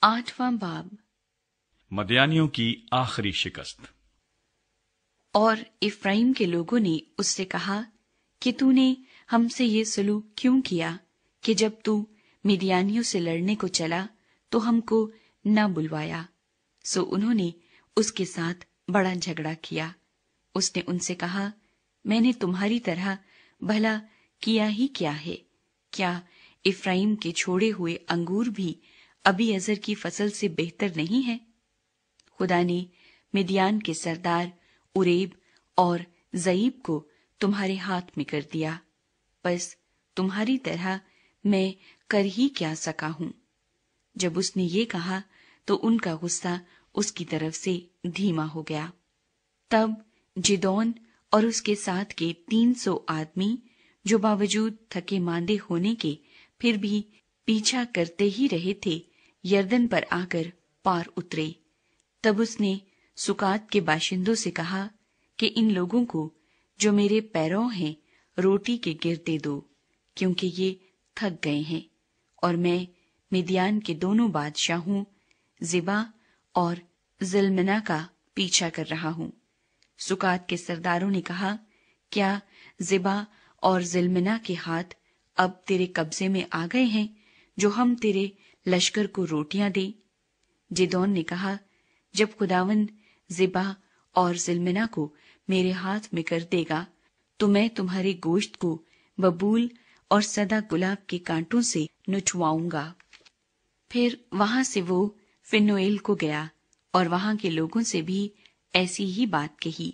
آٹھواں باب۔ مدیانیوں کی آخری شکست۔ اور افراہیم کے لوگوں نے اس سے کہا کہ تو نے ہم سے یہ سلوک کیوں کیا کہ جب تو میدیانیوں سے لڑنے کو چلا تو ہم کو نہ بلوایا۔ سو انہوں نے اس کے ساتھ بڑا جھگڑا کیا۔ اس نے ان سے کہا میں نے تمہاری طرح بھلا کیا ہی کیا ہے۔ کیا افراہیم کے چھوڑے ہوئے انگور بھی ابھی ازر کی فصل سے بہتر نہیں ہے۔ خدا نے میدیان کے سردار اریب اور ضعیب کو تمہارے ہاتھ میں کر دیا۔ بس تمہاری طرح میں کر ہی کیا سکا ہوں۔ جب اس نے یہ کہا تو ان کا غصہ اس کی طرف سے دھیما ہو گیا۔ تب جدون اور اس کے ساتھ کے تین سو آدمی جو باوجود تھکے ماندے ہونے کے پھر بھی پیچھا کرتے ہی رہے تھے، یردن پر آ کر پار اترے۔ تب اس نے سکات کے باشندوں سے کہا کہ ان لوگوں کو جو میرے پیروں ہیں، روٹی کے گرتے دو، کیونکہ یہ تھک گئے ہیں۔ اور میں میدیان کے دونوں بادشاہوں زبا اور ظلمنا کا پیچھا کر رہا ہوں۔ سکات کے سرداروں نے کہا، کیا زبا اور ظلمنا کے ہاتھ اب تیرے قبضے میں آ گئے ہیں؟ جو ہم تیرے لشکر کو روٹیاں دیں۔ جدون نے کہا، جب خداون زبا اور ظلمنا کو میرے ہاتھ میں کر دے گا، تو میں تمہارے گوشت کو ببول اور سدا گلاب کے کانٹوں سے نچواؤں گا۔ پھر وہاں سے وہ فنوئل کو گیا اور وہاں کے لوگوں سے بھی ایسی ہی بات کہی۔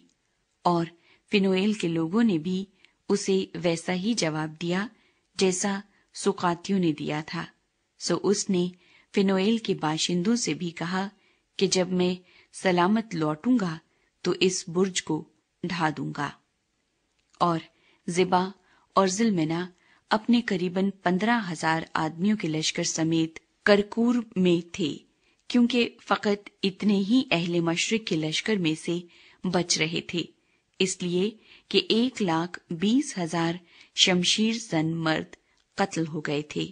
اور فنوئل کے لوگوں نے بھی اسے ویسا ہی جواب دیا، جیسا سکاتیوں نے دیا تھا۔ سو اس نے فنوئل کے باشندوں سے بھی کہا کہ جب میں سلامت لوٹوں گا تو اس برج کو ڈھا دوں گا۔ اور زبا اور ظلمنا اپنے قریباً پندرہ ہزار آدمیوں کے لشکر سمیت کرکور میں تھے، کیونکہ فقط اتنے ہی اہل مشرق کے لشکر میں سے بچ رہے تھے۔ اس لیے کہ ایک لاکھ بیس ہزار شمشیر زن مرد قتل ہو گئے تھے۔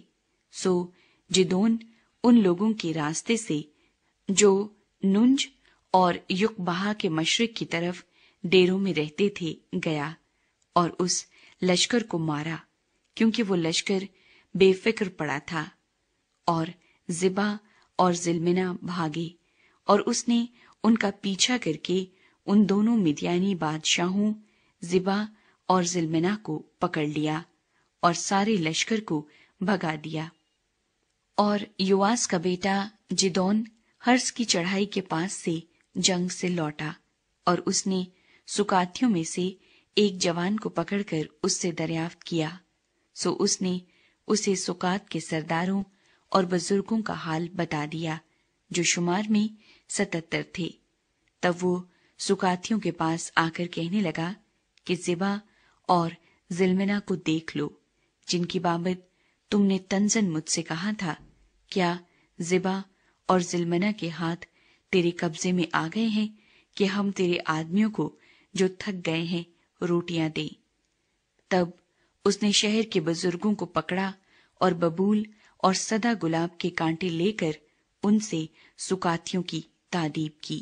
سو جدون ان لوگوں کے راستے سے جو ننج اور یق بہا کے مشرق کی طرف ڈیروں میں رہتے تھے گیا اور اس لشکر کو مارا، کیونکہ وہ لشکر بے فکر پڑا تھا اور زبا اور ظلمنا بھاگے اور اس نے ان کا پیچھا کر کے ان دونوں مدیانی بادشاہوں زبا اور ظلمنا کو پکڑ لیا۔ اور سارے لشکر کو بھگا دیا۔ اور یواس کا بیٹا جدون ہرس کی چڑھائی کے پاس سے جنگ سے لوٹا اور اس نے سکاتیوں میں سے ایک جوان کو پکڑ کر اس سے دریافت کیا۔ سو اس نے اسے سکات کے سرداروں اور بزرگوں کا حال بتا دیا، جو شمار میں ستتر تھے۔ تب وہ سکاتیوں کے پاس آ کر کہنے لگا کہ زبا اور ظلمنا کو دیکھ لو۔ جن کی بابت تم نے تنزن مجھ سے کہا تھا، کیا زبا اور ظلمنا کے ہاتھ تیرے قبضے میں آ گئے ہیں کہ ہم تیرے آدمیوں کو جو تھک گئے ہیں روٹیاں دیں؟ تب اس نے شہر کے بزرگوں کو پکڑا اور ببول اور سدا گلاب کے کانٹے لے کر ان سے سکاتیوں کی تعدیب کی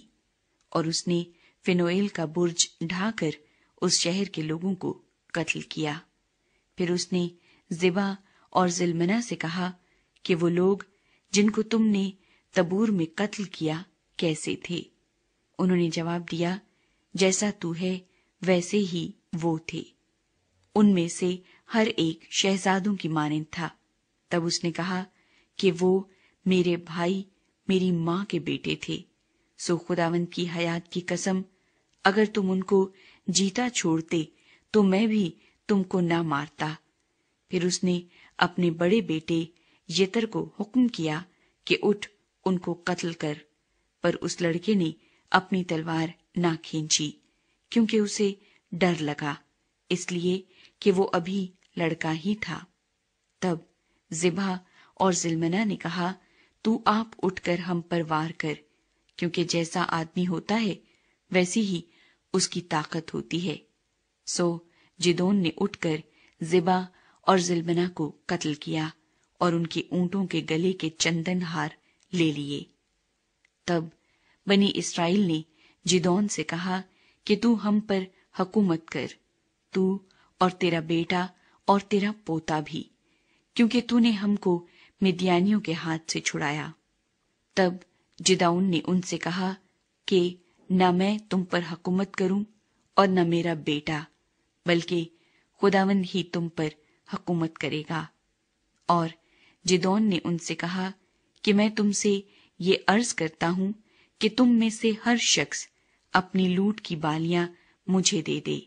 اور اس نے فنوئل کا برج ڈھا کر اس شہر کے لوگوں کو قتل کیا۔ پھر اس نے زبا اور ظلمنا سے کہا کہ وہ لوگ جن کو تم نے تبور میں قتل کیا کیسے تھے؟ انہوں نے جواب دیا، جیسا تو ہے، ویسے ہی وہ تھے۔ ان میں سے ہر ایک شہزادوں کی مانند تھا۔ تب اس نے کہا کہ وہ میرے بھائی، میری ماں کے بیٹے تھے۔ سو خداون کی حیات کی قسم، اگر تم ان کو جیتا چھوڑتے تو میں بھی تم کو نہ مارتا۔ پھر اس نے اپنے بڑے بیٹے یتر کو حکم کیا کہ اٹھ ان کو قتل کر، پر اس لڑکے نے اپنی تلوار نہ کھینچی کیونکہ اسے ڈر لگا، اس لیے کہ وہ ابھی لڑکا ہی تھا۔ تب زبا اور ظلمنا نے کہا، تو آپ اٹھ کر ہم پر وار کر، کیونکہ جیسا آدمی ہوتا ہے، ویسی ہی اس کی طاقت ہوتی ہے۔ سو جدون نے اٹھ کر زبا اور ظلمنا کو قتل کیا اور ان کے اونٹوں کے گلے کے چندن ہار لے لیے۔ تب بنی اسرائیل نے جدون سے کہا کہ تو ہم پر حکومت کر، تو اور تیرا بیٹا اور تیرا پوتا بھی، کیونکہ تو نے ہم کو مدیانیوں کے ہاتھ سے چھڑایا۔ تب جداؤن نے ان سے کہا کہ نہ میں تم پر حکومت کروں اور نہ میرا بیٹا، بلکہ خداوند ہی تم پر حکومت کرے گا۔ اور جدون نے ان سے کہا کہ میں تم سے یہ عرض کرتا ہوں کہ تم میں سے ہر شخص اپنی لوٹ کی بالیاں مجھے دے دے۔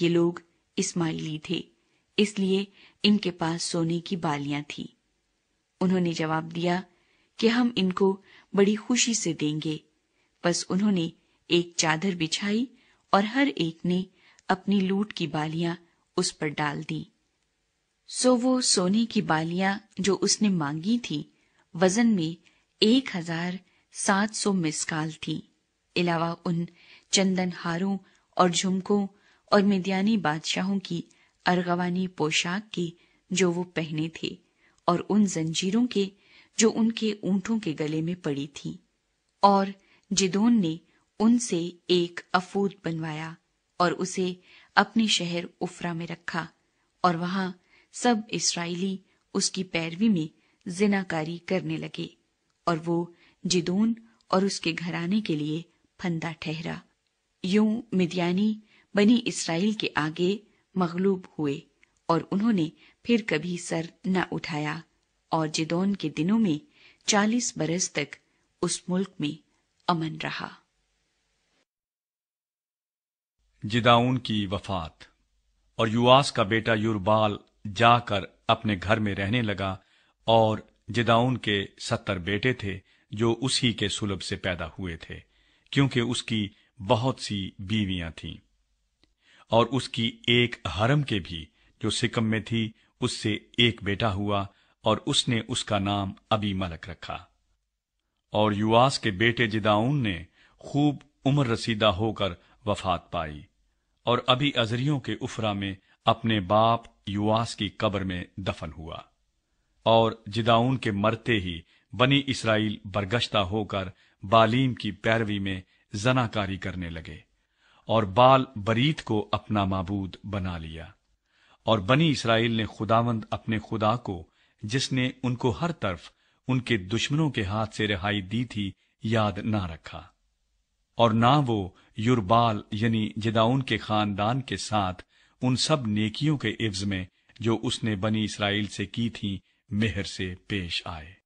یہ لوگ اسماعیلی تھے، اس لیے ان کے پاس سونے کی بالیاں تھی انہوں نے جواب دیا کہ ہم ان کو بڑی خوشی سے دیں گے۔ بس انہوں نے ایک چادر بچھائی اور ہر ایک نے اپنی لوٹ کی بالیاں اس پر ڈال دی سو وہ سونے کی بالیاں جو اس نے مانگی تھی وزن میں ایک ہزار سات سو مسکال تھی علاوہ ان چندن ہاروں اور جھمکوں اور میدیانی بادشاہوں کی ارغوانی پوشاک کے جو وہ پہنے تھے اور ان زنجیروں کے جو ان کے اونٹوں کے گلے میں پڑی تھی اور جدون نے ان سے ایک افود بنوایا اور اسے اپنی شہر افرا میں رکھا اور وہاں سب اسرائیلی اس کی پیروی میں زنا کاری کرنے لگے اور وہ جدون اور اس کے گھرانے کے لیے پھندا ٹھہرا۔ یوں مدیانی بنی اسرائیل کے آگے مغلوب ہوئے اور انہوں نے پھر کبھی سر نہ اٹھایا اور جدون کے دنوں میں چالیس برس تک اس ملک میں امن رہا۔ جداؤن کی وفات اور یواس کا بیٹا یوربال جا کر اپنے گھر میں رہنے لگا اور جداؤن کے ستر بیٹے تھے جو اسی کے سلب سے پیدا ہوئے تھے، کیونکہ اس کی بہت سی بیویاں تھیں۔ اور اس کی ایک حرم کے بھی جو سکم میں تھی، اس سے ایک بیٹا ہوا اور اس نے اس کا نام ابھی ملک رکھا۔ اور یواس کے بیٹے جداؤن نے خوب عمر رسیدہ ہو کر وفات پائی اور ابھی ازریوں کے افرا میں اپنے باپ یواس کی قبر میں دفن ہوا اور جداؤن کے مرتے ہی بنی اسرائیل برگشتہ ہو کر بالیم کی پیروی میں زنا کاری کرنے لگے اور بال بریت کو اپنا معبود بنا لیا اور بنی اسرائیل نے خداوند اپنے خدا کو جس نے ان کو ہر طرف ان کے دشمنوں کے ہاتھ سے رہائی دی تھی یاد نہ رکھا اور نہ وہ یوربال یعنی جداؤن کے خاندان کے ساتھ ان سب نیکیوں کے عوض میں جو اس نے بنی اسرائیل سے کی تھیں مہر سے پیش آئے۔